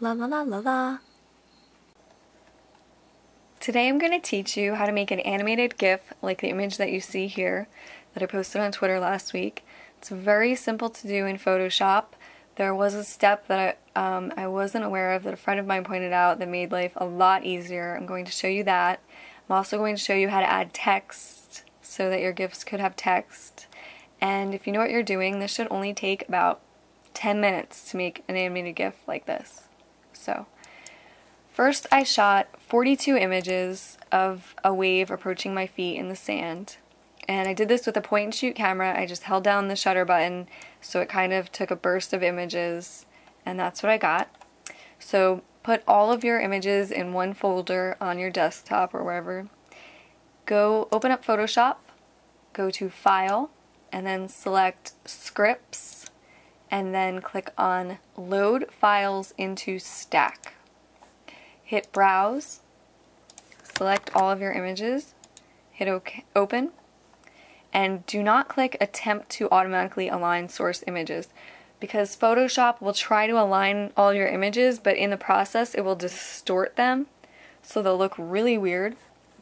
La la la la la. Today I'm going to teach you how to make an animated GIF like the image that you see here that I posted on Twitter last week. It's very simple to do in Photoshop. There was a step that I, um, I wasn't aware of that a friend of mine pointed out that made life a lot easier. I'm going to show you that. I'm also going to show you how to add text so that your GIFs could have text. And if you know what you're doing, this should only take about 10 minutes to make an animated GIF like this. So, first I shot 42 images of a wave approaching my feet in the sand. And I did this with a point and shoot camera. I just held down the shutter button so it kind of took a burst of images, and that's what I got. So, put all of your images in one folder on your desktop or wherever. Go open up Photoshop, go to File, and then select Scripts and then click on Load Files into Stack. Hit Browse, select all of your images, hit OK, Open, and do not click Attempt to automatically align source images because Photoshop will try to align all your images, but in the process it will distort them so they'll look really weird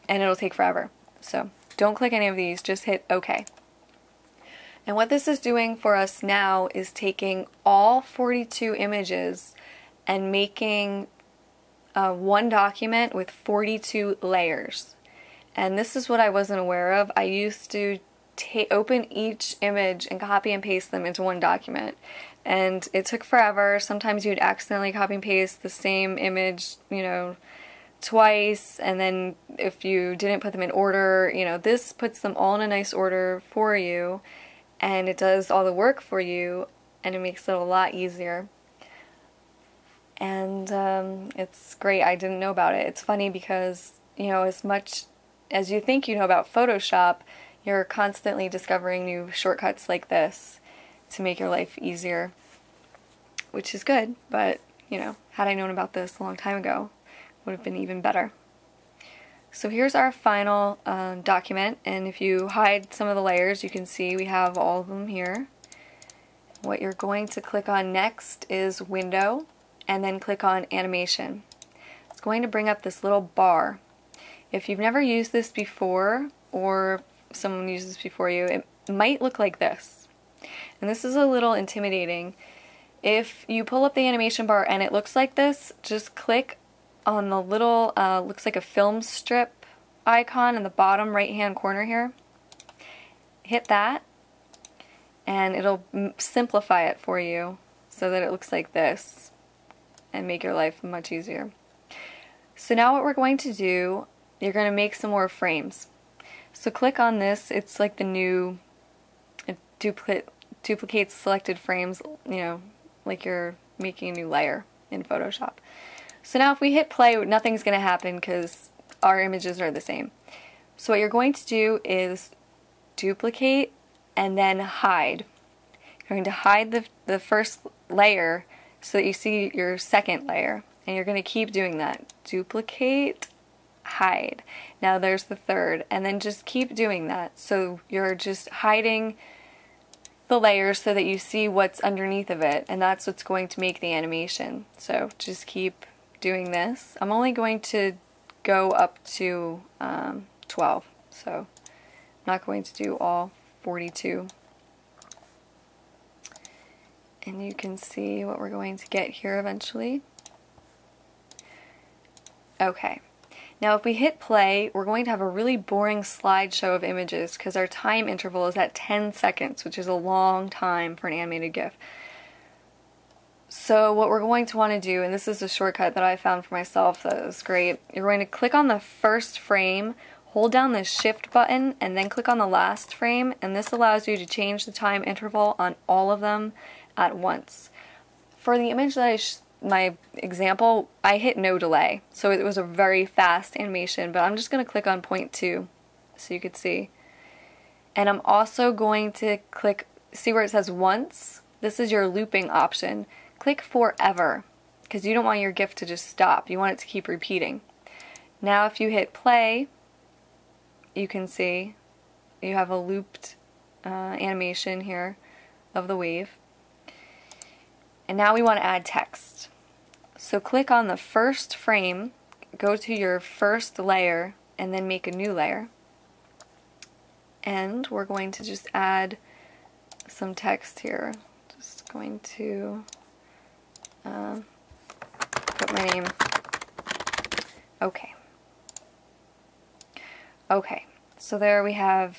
and it'll take forever. So don't click any of these, just hit OK. And what this is doing for us now is taking all 42 images and making uh, one document with 42 layers. And this is what I wasn't aware of. I used to open each image and copy and paste them into one document. And it took forever. Sometimes you'd accidentally copy and paste the same image, you know, twice. And then if you didn't put them in order, you know, this puts them all in a nice order for you and it does all the work for you and it makes it a lot easier. And um, it's great. I didn't know about it. It's funny because, you know, as much as you think you know about Photoshop, you're constantly discovering new shortcuts like this to make your life easier, which is good, but, you know, had I known about this a long time ago, would have been even better. So here's our final um, document and if you hide some of the layers you can see we have all of them here. What you're going to click on next is window and then click on animation. It's going to bring up this little bar. If you've never used this before or someone uses this before you it might look like this. And this is a little intimidating. If you pull up the animation bar and it looks like this, just click on the little, uh, looks like a film strip icon in the bottom right hand corner here. Hit that and it'll simplify it for you so that it looks like this and make your life much easier. So now what we're going to do, you're going to make some more frames. So click on this, it's like the new, it duplicate, duplicates selected frames, you know, like you're making a new layer in Photoshop. So now if we hit play, nothing's going to happen because our images are the same. So what you're going to do is duplicate and then hide. You're going to hide the, the first layer so that you see your second layer. And you're going to keep doing that. Duplicate, hide. Now there's the third. And then just keep doing that. So you're just hiding the layers so that you see what's underneath of it. And that's what's going to make the animation. So just keep doing this. I'm only going to go up to um, 12, so I'm not going to do all 42. And you can see what we're going to get here eventually. Okay. Now if we hit play, we're going to have a really boring slideshow of images because our time interval is at 10 seconds, which is a long time for an animated GIF. So what we're going to want to do, and this is a shortcut that I found for myself that is great, you're going to click on the first frame, hold down the shift button, and then click on the last frame, and this allows you to change the time interval on all of them at once. For the image that I my example, I hit no delay, so it was a very fast animation, but I'm just going to click on point two so you could see. And I'm also going to click, see where it says once? This is your looping option click forever because you don't want your GIF to just stop. You want it to keep repeating. Now if you hit play, you can see you have a looped uh, animation here of the wave. And now we want to add text. So click on the first frame, go to your first layer, and then make a new layer. And we're going to just add some text here. Just going to name. Okay. Okay, so there we have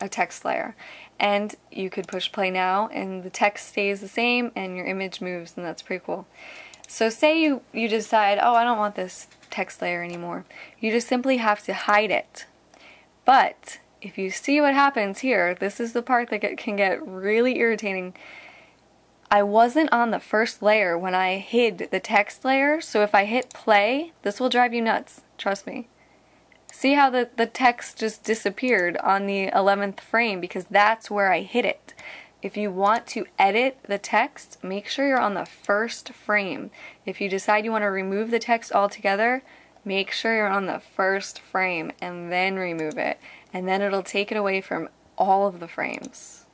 a text layer. And you could push play now and the text stays the same and your image moves and that's pretty cool. So say you, you decide, oh I don't want this text layer anymore. You just simply have to hide it. But if you see what happens here, this is the part that get, can get really irritating. I wasn't on the first layer when I hid the text layer, so if I hit play, this will drive you nuts, trust me. See how the, the text just disappeared on the 11th frame because that's where I hit it. If you want to edit the text, make sure you're on the first frame. If you decide you want to remove the text altogether, make sure you're on the first frame and then remove it. And then it'll take it away from all of the frames.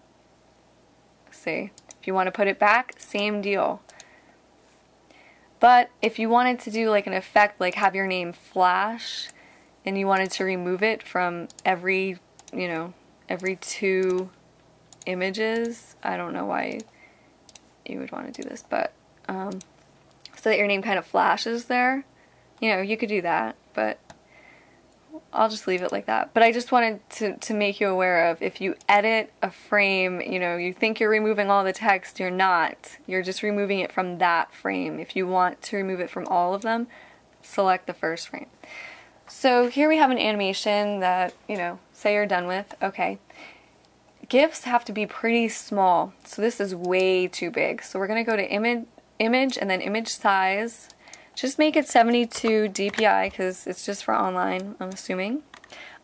See? If you want to put it back, same deal. But if you wanted to do like an effect, like have your name flash, and you wanted to remove it from every, you know, every two images, I don't know why you would want to do this, but um, so that your name kind of flashes there, you know, you could do that, but I'll just leave it like that. But I just wanted to, to make you aware of if you edit a frame, you know, you think you're removing all the text, you're not. You're just removing it from that frame. If you want to remove it from all of them, select the first frame. So here we have an animation that, you know, say you're done with. Okay. GIFs have to be pretty small. So this is way too big. So we're going to go to image, image and then image size. Just make it 72 DPI because it's just for online, I'm assuming.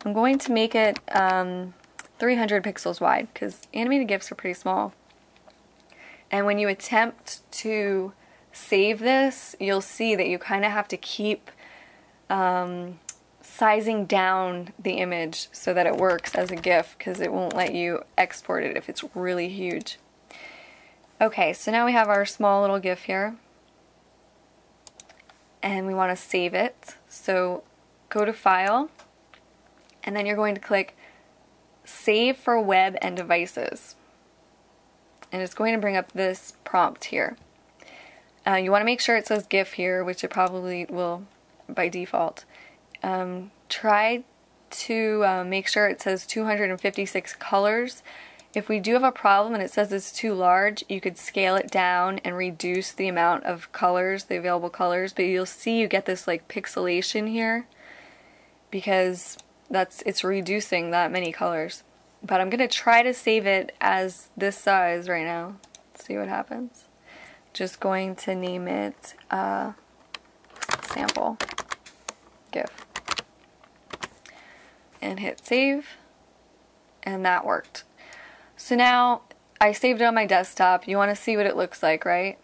I'm going to make it um, 300 pixels wide because animated GIFs are pretty small. And when you attempt to save this, you'll see that you kind of have to keep um, sizing down the image so that it works as a GIF because it won't let you export it if it's really huge. Okay, so now we have our small little GIF here and we want to save it. So go to File and then you're going to click Save for Web and Devices. And it's going to bring up this prompt here. Uh, you want to make sure it says GIF here, which it probably will by default um, try to uh, make sure it says 256 colors. If we do have a problem and it says it's too large, you could scale it down and reduce the amount of colors, the available colors, but you'll see you get this like pixelation here because that's it's reducing that many colors. But I'm going to try to save it as this size right now. See what happens. Just going to name it uh, sample GIF and hit save and that worked. So now I saved it on my desktop. You want to see what it looks like, right?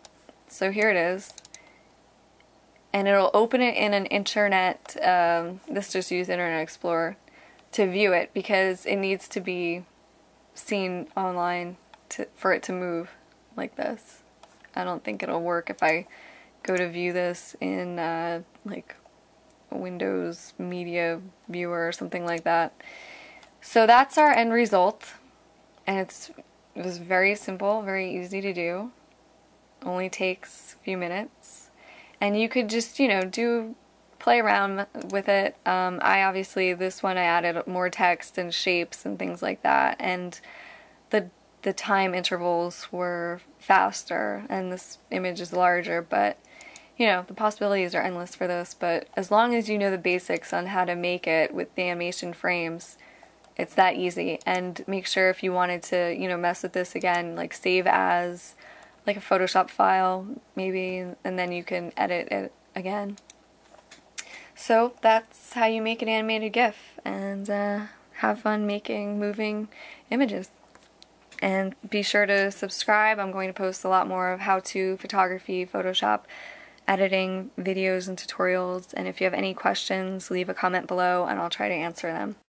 So here it is. And it'll open it in an internet, um, this just use Internet Explorer to view it because it needs to be seen online to, for it to move like this. I don't think it'll work if I go to view this in uh, like Windows Media Viewer or something like that. So that's our end result, and it's it was very simple, very easy to do. Only takes a few minutes, and you could just you know do play around with it. Um, I obviously this one I added more text and shapes and things like that, and the the time intervals were faster, and this image is larger, but you know, the possibilities are endless for this, but as long as you know the basics on how to make it with the animation frames, it's that easy. And make sure if you wanted to, you know, mess with this again, like save as like a Photoshop file, maybe, and then you can edit it again. So that's how you make an animated GIF, and uh, have fun making moving images. And be sure to subscribe. I'm going to post a lot more of how-to photography, Photoshop, editing videos and tutorials. And if you have any questions, leave a comment below and I'll try to answer them.